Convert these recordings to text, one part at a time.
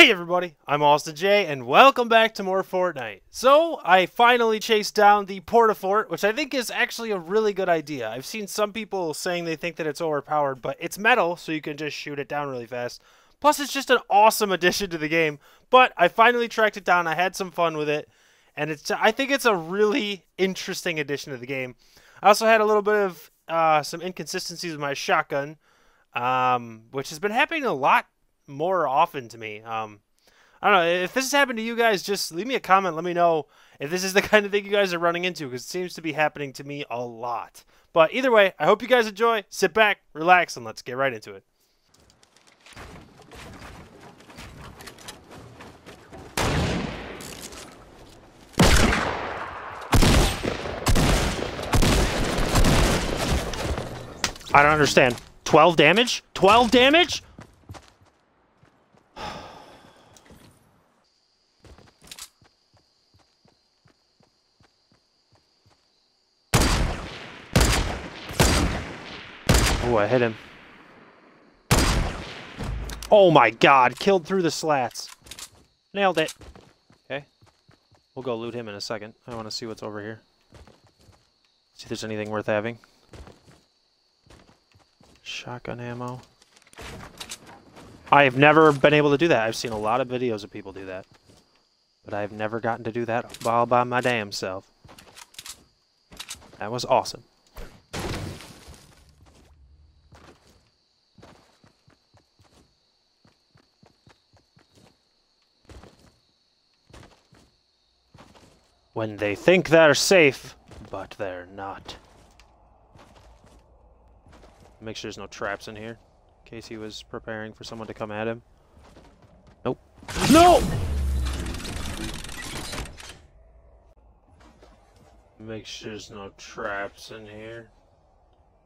Hey everybody, I'm Austin J, and welcome back to more Fortnite. So, I finally chased down the Port-a-Fort, which I think is actually a really good idea. I've seen some people saying they think that it's overpowered, but it's metal, so you can just shoot it down really fast. Plus, it's just an awesome addition to the game. But I finally tracked it down, I had some fun with it, and it's I think it's a really interesting addition to the game. I also had a little bit of uh, some inconsistencies with my shotgun, um, which has been happening a lot more often to me. Um, I don't know if this has happened to you guys. Just leave me a comment. Let me know if this is the kind of thing you guys are running into because it seems to be happening to me a lot. But either way, I hope you guys enjoy. Sit back, relax, and let's get right into it. I don't understand. 12 damage? 12 damage? Oh, I hit him. Oh my god, killed through the slats. Nailed it. Okay. We'll go loot him in a second. I want to see what's over here. See if there's anything worth having. Shotgun ammo. I've never been able to do that. I've seen a lot of videos of people do that. But I've never gotten to do that all by my damn self. That was awesome. When they think they're safe, but they're not. Make sure there's no traps in here, in case he was preparing for someone to come at him. Nope. No! Make sure there's no traps in here,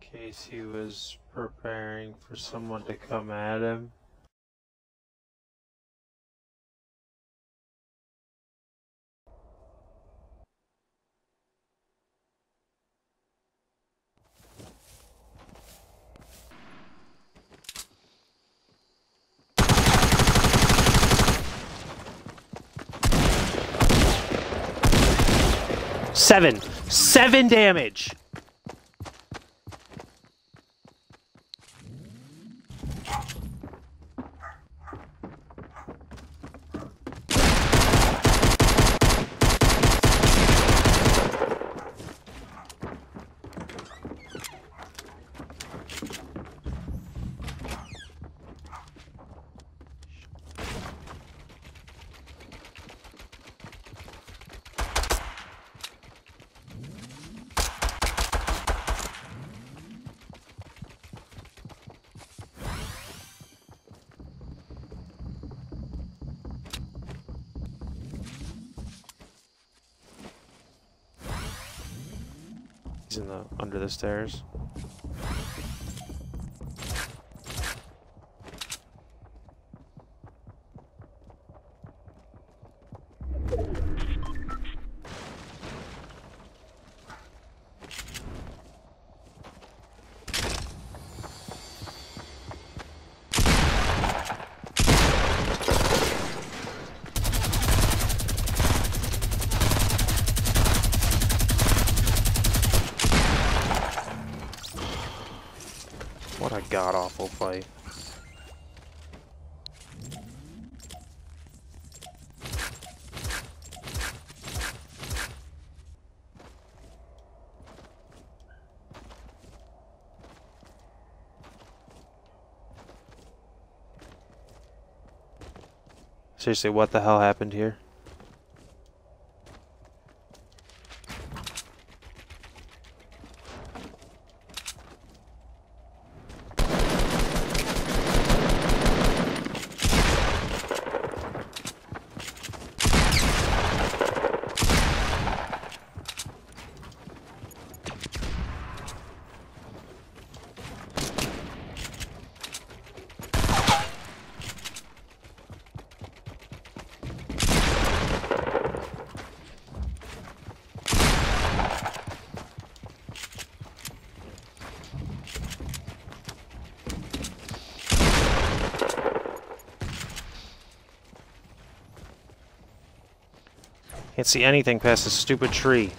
in case he was preparing for someone to come at him. Seven. Seven damage. In the under the stairs. What a god-awful fight. Seriously, what the hell happened here? Can't see anything past this stupid tree.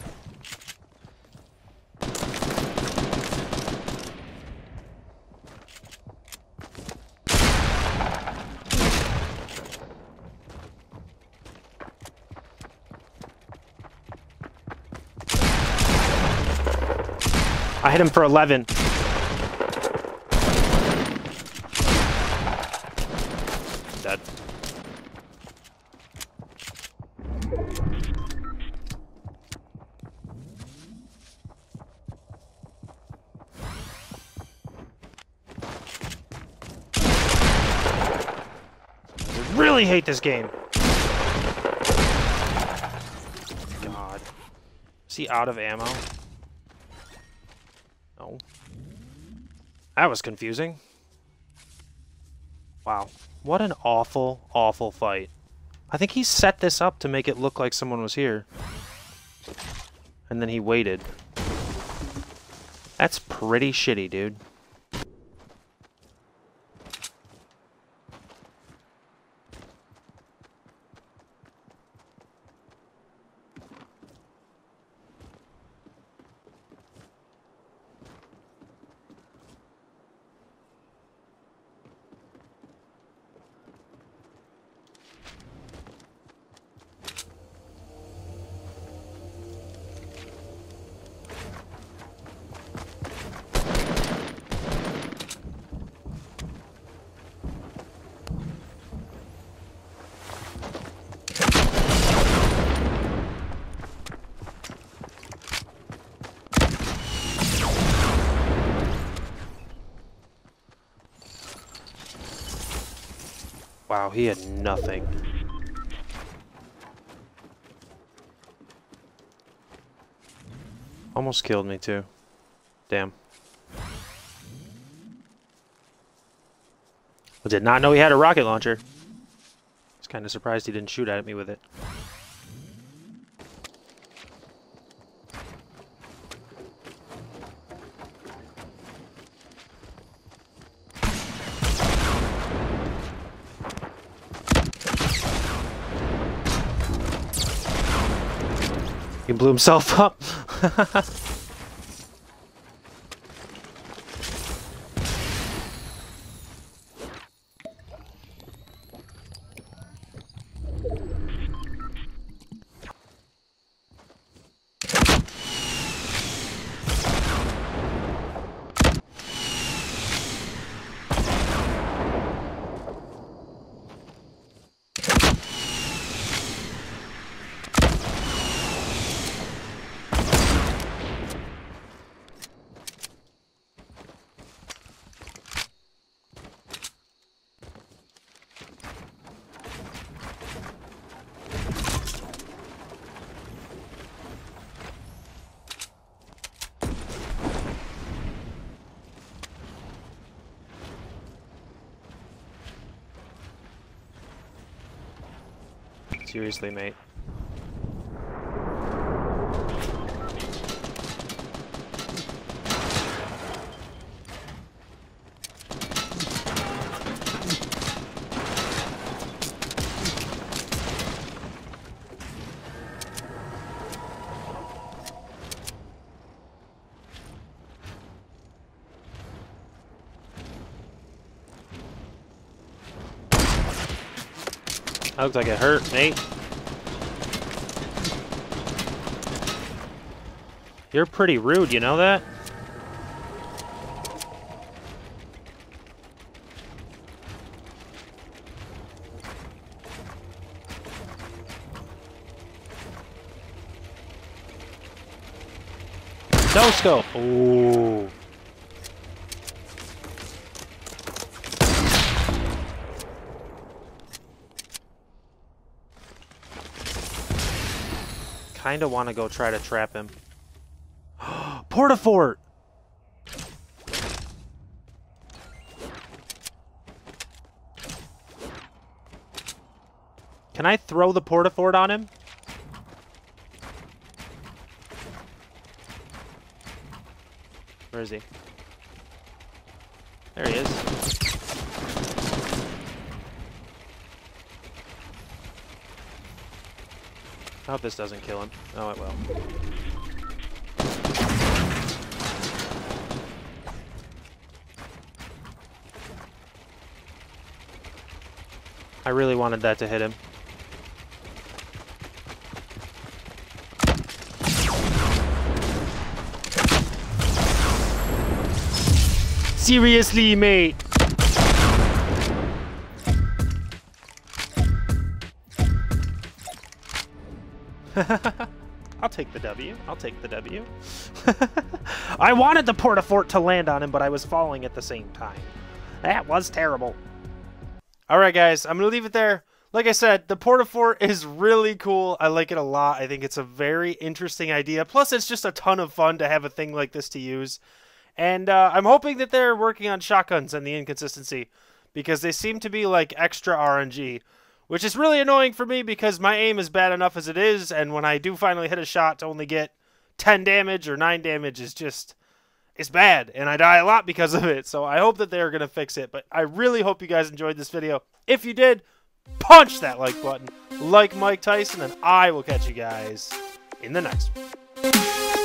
I hit him for 11. Dead. I really hate this game. God. Is he out of ammo? No. That was confusing. Wow. What an awful, awful fight. I think he set this up to make it look like someone was here. And then he waited. That's pretty shitty, dude. Wow, he had nothing. Almost killed me too. Damn. I did not know he had a rocket launcher. I was kind of surprised he didn't shoot at me with it. Blew himself up. Seriously, mate. That looks like it hurt, mate. You're pretty rude, you know that? No scope. Ooh. Kinda wanna go try to trap him. Port-a-Fort! Can I throw the Port-a-Fort on him? Where is he? There he is. I hope this doesn't kill him. Oh, it will. I really wanted that to hit him. Seriously, mate! I'll take the W. I'll take the W. I wanted the Port-a-Fort to land on him, but I was falling at the same time. That was terrible. Alright, guys. I'm going to leave it there. Like I said, the Port-a-Fort is really cool. I like it a lot. I think it's a very interesting idea. Plus, it's just a ton of fun to have a thing like this to use. And uh, I'm hoping that they're working on shotguns and the inconsistency because they seem to be like extra RNG which is really annoying for me because my aim is bad enough as it is, and when I do finally hit a shot to only get 10 damage or 9 damage is just it's bad and I die a lot because of it. So I hope that they're going to fix it, but I really hope you guys enjoyed this video. If you did, punch that like button like Mike Tyson and I will catch you guys in the next one.